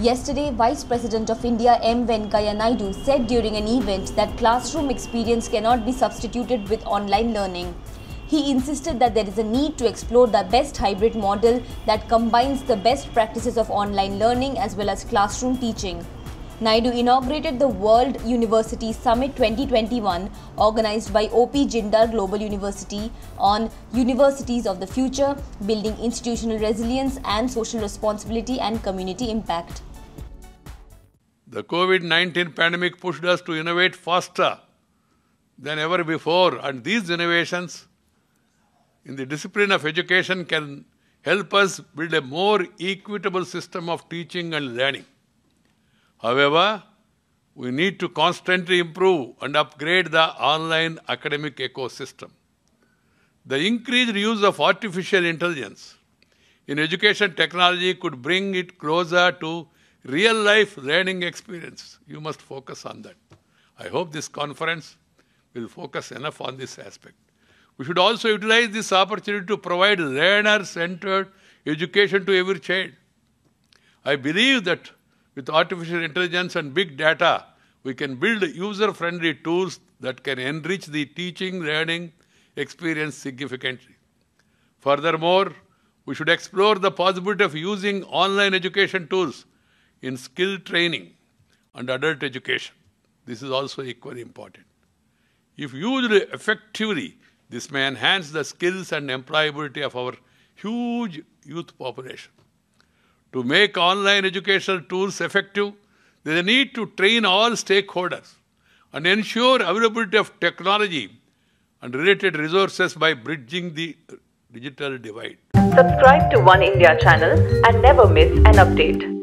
Yesterday, Vice President of India M. Venkaiah Naidu said during an event that classroom experience cannot be substituted with online learning. He insisted that there is a need to explore the best hybrid model that combines the best practices of online learning as well as classroom teaching. Naidu inaugurated the World University Summit 2021 organized by OP Jindal Global University on Universities of the Future, Building Institutional Resilience and Social Responsibility and Community Impact. The COVID 19 pandemic pushed us to innovate faster than ever before, and these innovations in the discipline of education can help us build a more equitable system of teaching and learning. However, we need to constantly improve and upgrade the online academic ecosystem. The increased use of artificial intelligence in education technology could bring it closer to real life learning experience. You must focus on that. I hope this conference will focus enough on this aspect. We should also utilize this opportunity to provide learner centered education to every child. I believe that with artificial intelligence and big data, we can build user friendly tools that can enrich the teaching learning experience significantly. Furthermore, we should explore the possibility of using online education tools in skill training and adult education. This is also equally important. If used effectively, this may enhance the skills and employability of our huge youth population. To make online educational tools effective, there is a need to train all stakeholders and ensure availability of technology and related resources by bridging the digital divide. Subscribe to One India channel and never miss an update.